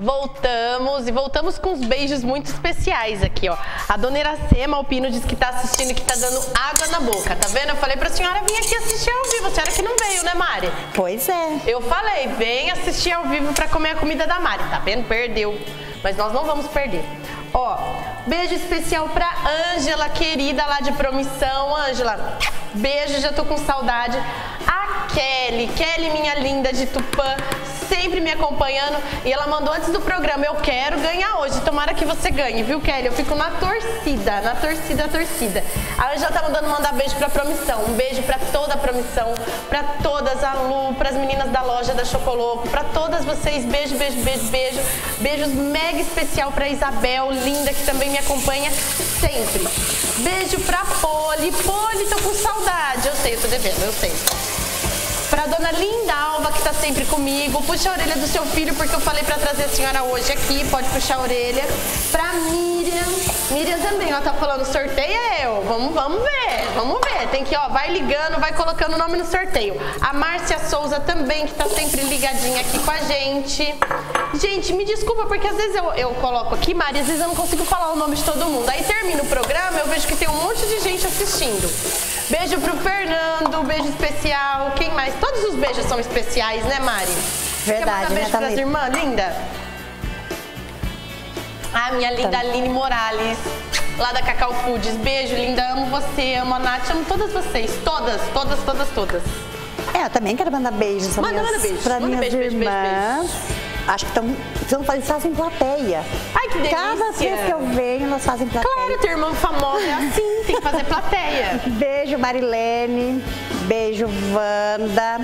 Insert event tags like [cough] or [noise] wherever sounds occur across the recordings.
Voltamos e voltamos com uns beijos muito especiais aqui, ó. A dona Iracema Alpino diz que tá assistindo e que tá dando água na boca, tá vendo? Eu falei pra senhora vir aqui assistir ao vivo, a senhora que não veio, né, Mari? Pois é. Eu falei, vem assistir ao vivo pra comer a comida da Mari, tá vendo? Perdeu. Mas nós não vamos perder. Ó, beijo especial pra Ângela, querida lá de promissão. Ângela, beijo, já tô com saudade. A Kelly, Kelly, minha linda de Tupã, sempre me acompanhando. E ela mandou antes do programa, eu quero ganhar hoje. Tomara que você ganhe, viu, Kelly? Eu fico na torcida, na torcida, torcida. A Ângela tá mandando mandar beijo pra promissão. Um beijo pra toda a promissão, pra todas, a Lu, pras meninas da loja da Chocoloco, pra todas vocês. Beijo, beijo, beijo, beijo. Beijos mega especial pra Isabel, linda, que também me acompanha sempre. Beijo pra Poli. Poli, tô com saudade. Eu sei, eu tô devendo, eu sei. Pra dona Linda Alva, que tá sempre comigo. Puxa a orelha do seu filho, porque eu falei pra trazer a senhora hoje aqui. Pode puxar a orelha. Pra Miriam. Miriam também, ela tá falando sorteio é eu. Vamos, vamos ver, vamos ver. Tem que, ó, vai ligando, vai colocando o nome no sorteio. A Márcia Souza também, que tá sempre ligadinha aqui com a gente. Gente, me desculpa, porque às vezes eu, eu coloco aqui, Mari, às vezes eu não consigo falar o nome de todo mundo. Aí termina o programa, eu vejo que tem um monte de gente assistindo. Beijo pro Fernando, beijo especial. Quem mais? Todos os beijos são especiais, né, Mari? Quer mandar Verdade, né, beijo pras irmãs, linda? Ah, minha linda Tá. Aline Morales, lá da Cacau Foods. Beijo, linda. Amo você, amo a Nath, amo todas vocês. Todas, todas, todas, todas. É, eu também quero mandar beijos Manda, minhas, manda beijo. pra Manda minhas beijo, beijo, beijo, irmãs. Acho que estão. Estão fazem plateia. Ai, que delícia. Cada vez que eu venho, elas fazem plateia. Claro, ter irmã famosa é assim, tem que fazer plateia. [laughs] Beijo, Marilene. Beijo, Wanda.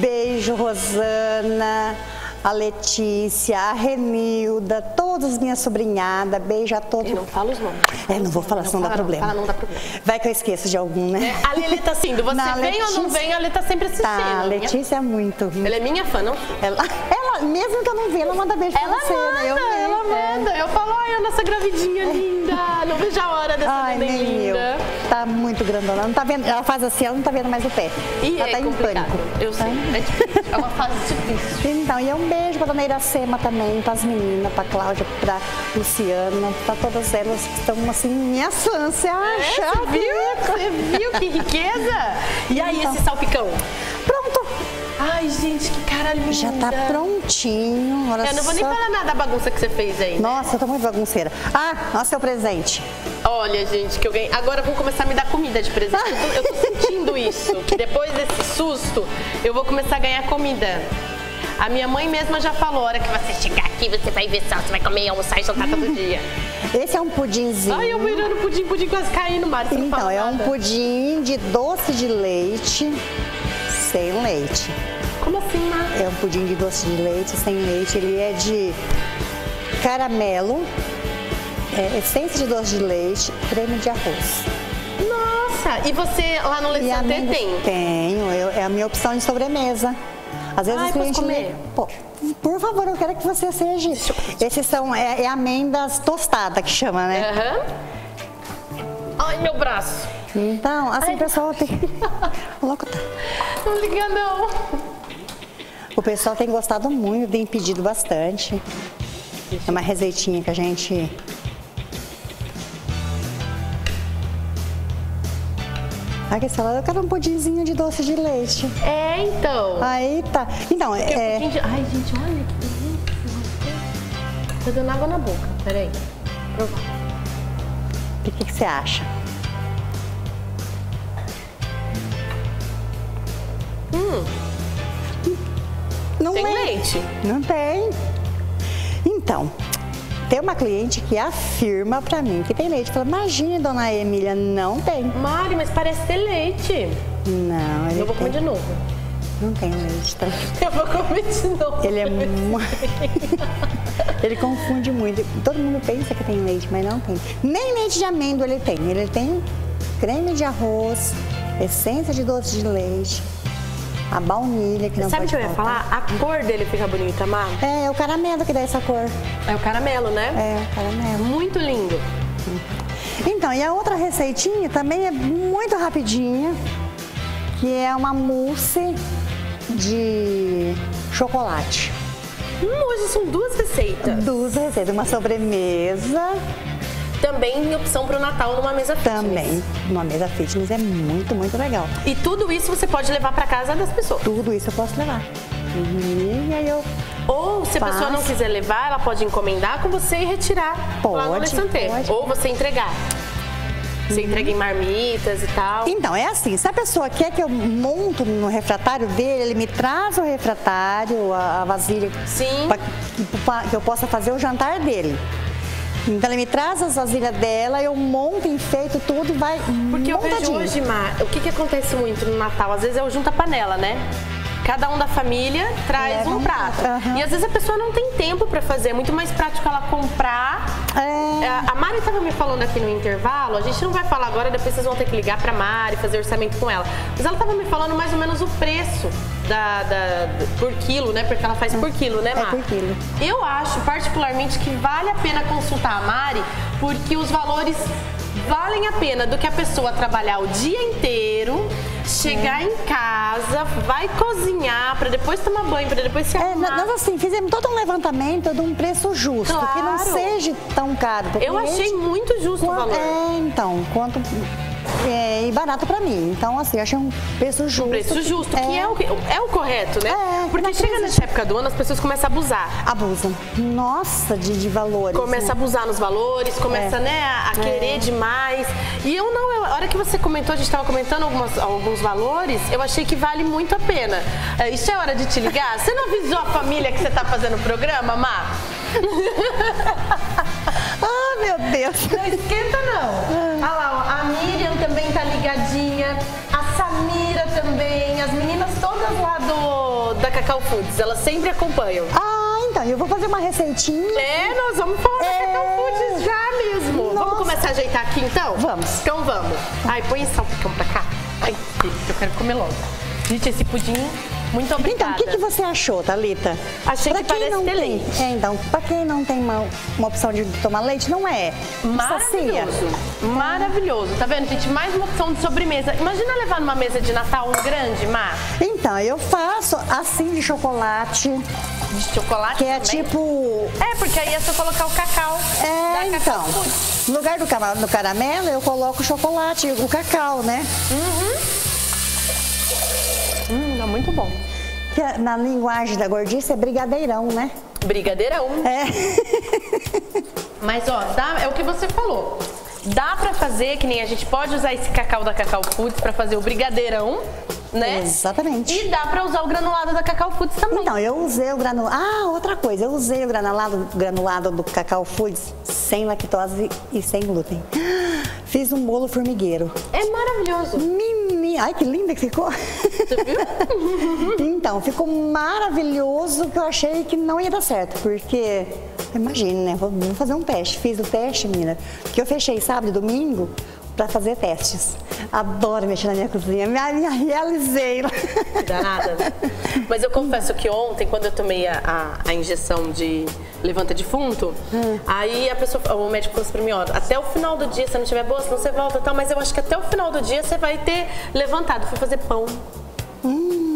Beijo, Rosana. A Letícia, a Renilda, todas as minhas sobrinhadas. Beijo a todos. E não fala os nomes. É, não vou falar, senão dá fala, não, problema. fala, não dá problema. Vai que eu esqueço de algum, né? A Lili tá assim, você Não, vem ou não Letícia- vem, a Lili tá sempre assistindo. Tá, a Letícia é muito. Ela é minha fã, não? Ela, ela, mesmo que eu não vi, ela manda beijo Ela pra você, manda, né? Eu ela é. manda. Eu falo, ai, a nossa gravidinha linda. Não vejo a hora dessa Ai, neném muito grandona. Não tá vendo, ela faz assim, ela não tá vendo mais o pé. E ela é tá em complicado. pânico. Eu sei. É difícil. É uma fase difícil. Então, e um beijo pra dona Iracema também, pras meninas, pra Cláudia, pra Luciana, pra todas elas que estão assim, minhas fãs, você acha? É, você viu? Você viu que riqueza? E aí, Então. esse salpicão? Pronto, Ai, gente, que cara linda. já tá prontinho. Olha Eu não vou nem só. falar nada da bagunça que você fez aí. né? Nossa, eu tô muito bagunceira. Ah, nossa, seu presente. Olha, gente, que eu ganhei. Agora vão começar a me dar comida de presente. Eu tô, eu tô sentindo isso. Que depois desse susto, eu vou começar a ganhar comida. A minha mãe mesma já falou: a hora que você chegar aqui, você vai ver só, você vai comer, almoçar e jantar todo dia. Esse é um pudinzinho. Ai, eu virando pudim, pudim quase caindo, Mari. Não Então, é um pudim de doce de leite sem leite. Como assim, Mari? É um pudim de doce de leite sem leite. Ele é de caramelo, é, essência de doce de leite, creme de arroz. E você lá no Le Santé tem? Tenho, eu- é a minha opção de sobremesa. Às vezes Ai, clientes comer? Pô, por favor, eu quero que você seja. Esses são é, é amêndoas tostada que chama, né? Aham. Ai, meu braço. Então, assim, Ai. o pessoal tem. [laughs] Louco tá. Não liga, não. O pessoal tem gostado muito, tem pedido bastante. É uma receitinha que a gente. Aqui você fala, eu quero um pudinzinho de doce de leite. É, então. Aí tá. Então, Porque é. pudim de- Ai, gente, olha que delícia. Tá dando água na boca. Peraí. Provar. O que, que você acha? Não Tem é. leite? Não tem. Então, tem uma cliente que afirma pra mim que tem leite. Fala, imagine, dona Emília, não tem. Mari, mas parece ter leite. Não, ele Eu vou tem. comer de novo. Não tem leite, tá? Eu vou comer de novo. Ele é muito. [laughs] ele confunde muito. Todo mundo pensa que tem leite, mas não tem. Nem leite de amêndoa ele tem. Ele tem creme de arroz, essência de doce de leite, a baunilha que não Sabe o que eu ia falar? A cor dele fica bonita, Mar. É, é o caramelo que dá essa cor. É o caramelo, né? É, o caramelo. Muito lindo. Então, e a outra receitinha também é muito rapidinha, que é uma mousse de chocolate. Hum, hoje são duas receitas. Duas receitas, uma sobremesa. Também opção para o Natal numa mesa fitness. Também, uma mesa fitness é muito, muito legal. E tudo isso você pode levar para casa das pessoas. Tudo isso eu posso levar. E aí eu ou se a pessoa não quiser levar, ela pode encomendar com você e retirar pode, lá no Alessandro. Ou você entregar. Você uhum. entrega em marmitas e tal? Então, é assim, se a pessoa quer que eu monto no refratário dele, ele me traz o refratário, a, a vasilha, para que eu possa fazer o jantar dele. Então ele me traz as vasilhas dela, eu monto, enfeito tudo e vai Porque eu vejo hoje, Mar, o que, que acontece muito no Natal? Às vezes eu junto a panela, né? Cada um da família traz Leva um prato. Uhum. E às vezes a pessoa não tem tempo para fazer. É muito mais prático ela comprar. É. é a Mari estava me falando aqui no intervalo. A gente não vai falar agora, depois vocês vão ter que ligar para Mari, fazer orçamento com ela. Mas ela estava me falando mais ou menos o preço da, da, por quilo, né? Porque ela faz por quilo, né, Mari? É por quilo. Eu acho particularmente que vale a pena consultar a Mari, porque os valores valem a pena do que a pessoa trabalhar o dia inteiro, chegar é. em casa, vai cozinhar para depois tomar banho, para depois se arrumar. É, nós assim, fizemos todo um levantamento de um preço justo, claro. que não seja tão caro. Eu achei muito justo o valor. É, então, quanto é, e barato para mim. Então, assim, achei um preço justo. Um preço justo, é. que é o, é o correto, né? É, Porque chega nessa época do ano, as pessoas começam a abusar. Abusam. Nossa, de, de valores. Começa né? a abusar nos valores, começa, é. né, a querer é. demais. E eu não, eu, a hora que você comentou, a gente estava comentando algumas, alguns valores, eu achei que vale muito a pena. É, isso é hora de te ligar? Você não avisou a família que você está fazendo o programa, Mar? [laughs] ah, meu Deus. Não esquenta, não. Olha lá, a Miriam tá ligadinha. A Samira também. As meninas todas lá do, da Cacau Foods, elas sempre acompanham. Ah, então, eu vou fazer uma receitinha. É, nós vamos falar é... da Cacau Foods já mesmo. Nossa. Vamos começar a ajeitar aqui então? Vamos. Então vamos. Ai, põe um pouquinho pra cá. Ai, eu quero comer logo. Gente, esse pudim muito obrigada. Então, o que, que você achou, Thalita? Achei pra que parece não ter tem, leite. É, então, para quem não tem uma, uma opção de tomar leite, não é. Maravilhoso. Maravilhoso. Tá vendo, gente? Mais uma opção de sobremesa. Imagina levar numa mesa de Natal um grande, Mar. Então, eu faço assim de chocolate. De chocolate Que é tipo... É, porque aí é só colocar o cacau. É, então. No lugar do, do caramelo, eu coloco o chocolate, o cacau, né? Uhum. Tá muito bom. Que na linguagem da gordice é brigadeirão, né? Brigadeirão. É. [laughs] Mas ó, dá, é o que você falou. Dá pra fazer, que nem a gente pode usar esse cacau da Cacau Foods pra fazer o brigadeirão, né? Exatamente. E dá pra usar o granulado da Cacau Foods também. Então, eu usei o granulado. Ah, outra coisa, eu usei o granulado, granulado do Cacau Foods sem lactose e sem glúten. [gasps] Fiz um bolo formigueiro. É maravilhoso. Ai que linda que ficou. Você viu? [laughs] então, ficou maravilhoso que eu achei que não ia dar certo, porque imagine, né? Vou, vou fazer um teste. Fiz o teste, menina, que eu fechei sábado e domingo para fazer testes. Adoro mexer na minha cozinha, me, me realizei. [laughs] Danada. Mas eu confesso que ontem, quando eu tomei a, a, a injeção de levanta defunto, hum. aí a pessoa, o médico falou assim pra mim, ó, até o final do dia, se não tiver boa, se não você volta tal, mas eu acho que até o final do dia você vai ter levantado. Fui fazer pão. Hum.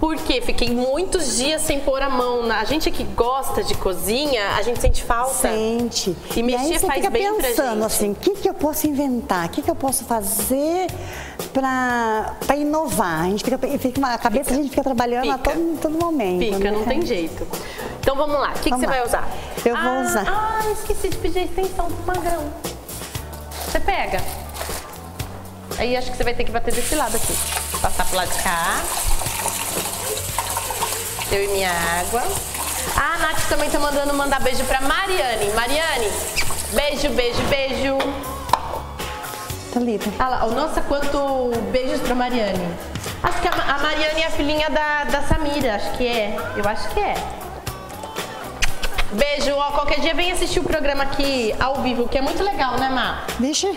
Porque fiquei muitos dias sem pôr a mão. Na... A gente que gosta de cozinha, a gente sente falta. Sente. E, e mexer faz fica bem pensando assim, o que, que eu posso inventar? O que, que eu posso fazer para inovar? A gente fica, fica a cabeça fica. a gente fica trabalhando fica. a todo, todo momento. Fica, né? não tem jeito. Então vamos lá. O que, que você vai usar? Eu ah, vou usar. Ah, esqueci de pedir a extensão pro magrão. Você pega. Aí acho que você vai ter que bater desse lado aqui. Passar pro lado de cá. Eu e minha água. A Nath também tá mandando mandar beijo pra Mariane. Mariane, beijo, beijo, beijo. Thalita. Ah lá, oh, nossa, quanto beijos pra Mariane. Acho que a, a Mariane é a filhinha da, da Samira, acho que é. Eu acho que é. Beijo, ó, qualquer dia vem assistir o programa aqui ao vivo, que é muito legal, né, Má? Vixe.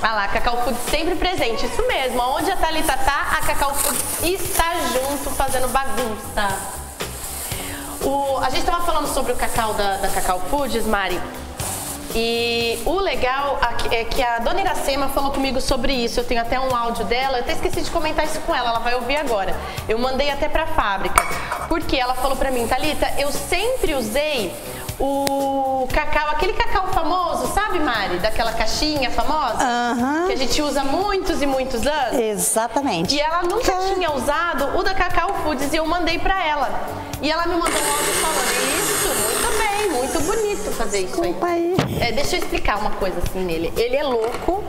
Ah lá, Cacau Food sempre presente, isso mesmo. Onde a Thalita tá, a Cacau Food está junto fazendo bagunça. O, a gente estava falando sobre o cacau da, da Cacau Foods, Mari. E o legal é que a dona Iracema falou comigo sobre isso. Eu tenho até um áudio dela, eu até esqueci de comentar isso com ela, ela vai ouvir agora. Eu mandei até para a fábrica. Porque ela falou pra mim, Thalita, eu sempre usei o cacau, aquele cacau famoso, sabe, Mari? Daquela caixinha famosa? Aham. Que a gente usa muitos e muitos anos. Exatamente. E ela nunca Ca- tinha usado o da Cacau Foods e eu mandei pra ela. E ela me mandou áudio falando, isso, muito bem, muito bonito fazer isso aí. Desculpa aí. É, deixa eu explicar uma coisa assim nele. Ele é louco,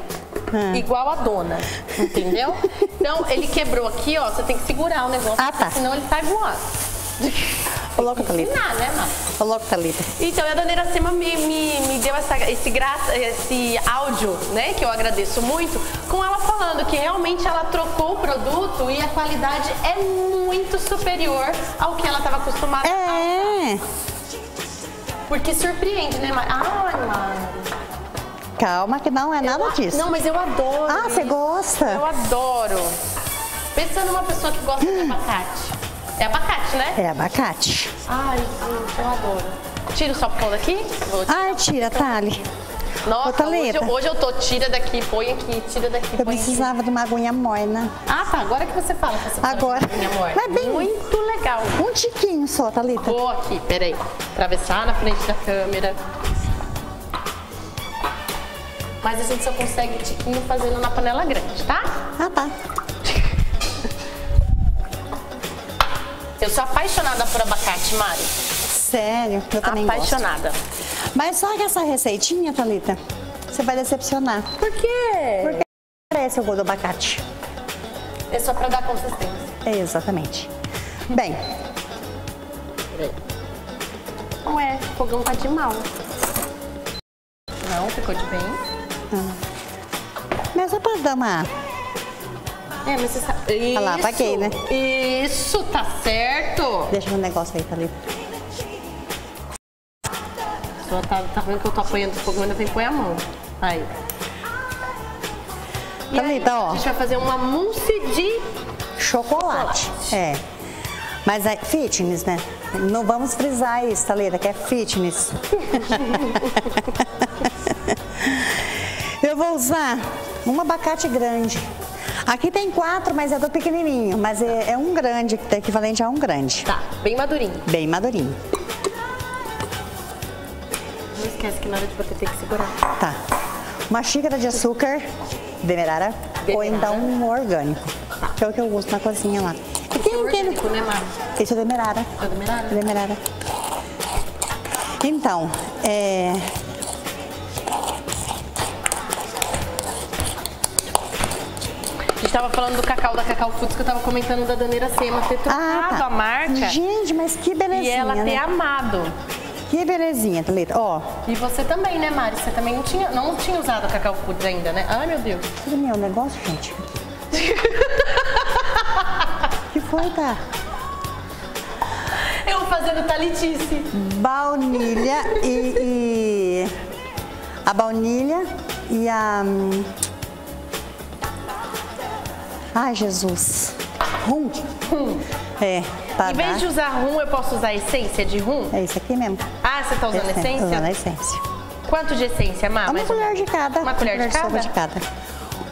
Ah. igual a dona, entendeu? [laughs] Então, ele quebrou aqui, ó, você tem que segurar o negócio, Ah, tá. senão ele sai voando. Louco, Thalita. Ensinar, né, louco, Thalita. Então, a dona Iracema me, me, me deu essa, esse, graça, esse áudio, né, que eu agradeço muito, com ela falando que realmente ela trocou o produto e a qualidade é muito superior ao que ela estava acostumada a É. Porque surpreende, né, Mari? Ai, Mari. Calma que não é nada disso. Não, mas eu adoro. Ah, você gosta? Eu adoro. Pensa numa pessoa que gosta de [gasps] abacate. É abacate, né? É abacate. Ai, gente, eu adoro. Tira o sapão daqui? Vou tirar. Ai, tira, Thali. Nossa, hoje, eu- hoje eu tô tira daqui, põe aqui, tira daqui, Eu põe aqui. precisava de uma aguinha morna. Ah, tá. Agora que você fala que você Agora. de minha amor. Mas bem- Muito legal. Um tiquinho só, Thalita. Vou aqui, peraí. Atravessar na frente da câmera. Mas a gente só consegue tiquinho fazendo na panela grande, tá? Ah, tá. Eu sou apaixonada por abacate, Mari. Sério, eu também apaixonada. gosto. Mas só que essa receitinha, Thalita, você vai decepcionar. Por quê? Porque parece o gosto do abacate. É só pra dar consistência. É, exatamente. Bem, Peraí. Não é, o fogão tá de mal. Não, ficou de bem. mas eu posso dar uma... É, mas você sabe. Isso. Olha lá, apaguei, né? Isso, tá certo. Deixa um negócio aí, Thalita. Só tá, tá vendo que eu tô apoiando o fogão, ainda vem põe a mão. Aí. E aí, Thalita, ó. A gente vai fazer uma mousse de... Chocolate. Chocolate. É. Mas é fitness, né? Não vamos frisar isso, Thalita, que é fitness. [laughs] [laughs] Eu vou usar um abacate grande. Aqui tem quatro, mas é do pequenininho. Mas é, é um grande, que é equivalente a um grande. Tá, bem madurinho. Bem madurinho. Não esquece que na hora de bater tem que segurar. Tá. Uma xícara de açúcar demerara, ou Demerara. então um orgânico. Que é o que eu uso na cozinha lá. E Esse é quem, quem... orgânico, né, Mari? Esse é demerara. É o demerara? Demerara. Então, é... A gente tava falando do cacau da Cacau Foods que eu tava comentando da Dona Iracema ter trocado a marca Ah, tá. Gente, mas que belezinha, e ela ter né? amado. Que belezinha, Thalita. Ó, E você também, né, Mari? Você também não tinha, não tinha usado a Cacau Foods ainda, né? Ai, meu Deus. tudo meu negócio, gente. [laughs] que foi, tá? Eu fazendo talitice. Baunilha e, e... [laughs] A baunilha e a... Ai, Jesus. Rum. Rum. É, tá. Em vez de usar rum, eu posso usar essência de rum? É isso aqui mesmo. Ah, você tá usando essência? Usando essência. Quanto de essência, Má? Uma colher de cada. Uma colher de sopa cada? de cada.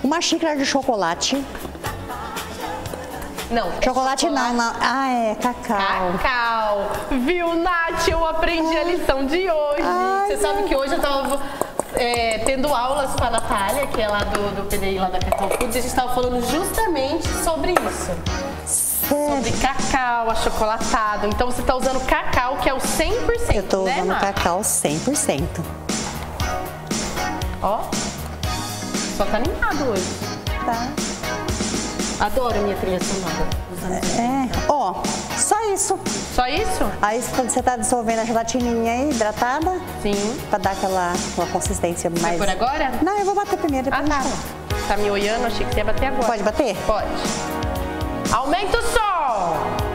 Uma xícara de chocolate. Não. é Chocolate, não, não. Ah, é cacau. Cacau. Viu, Nath? Eu aprendi a lição de hoje. Ai, Você sabe que hoje eu tava é, tendo aulas com a Natália, que é lá do, do PDI lá da Cacau Foods, e a gente tava falando justamente sobre isso. Sobre Sério. cacau, achocolatado. Então você tá usando cacau, que é o 100%, Eu tô né, usando Má? cacau 100%. Ó. Só tá animado hoje. Tá. Adoro minha trilha sonora. É. Ó, isso. Só isso? Aí quando você tá dissolvendo a gelatininha aí, hidratada, Sim. pra dar aquela, aquela consistência Vai mais... por agora? Não, eu vou bater primeiro. Ah, tá. Tá me olhando, achei que você ia bater agora. Pode bater? Pode. Aumenta o som!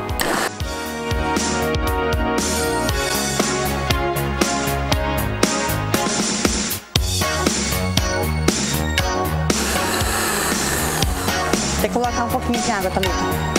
Tem que colocar um pouquinho de água também.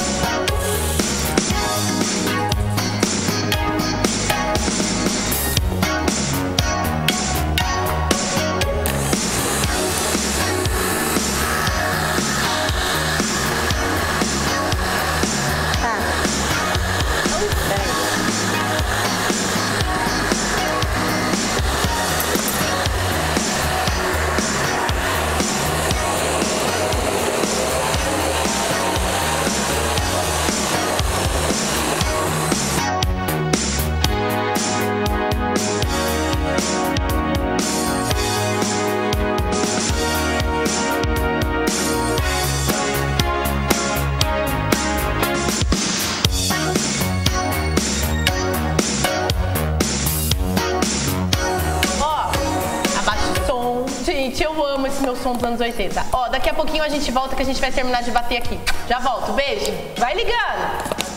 Dos anos 80. Ó, daqui a pouquinho a gente volta que a gente vai terminar de bater aqui. Já volto, beijo. Vai ligando.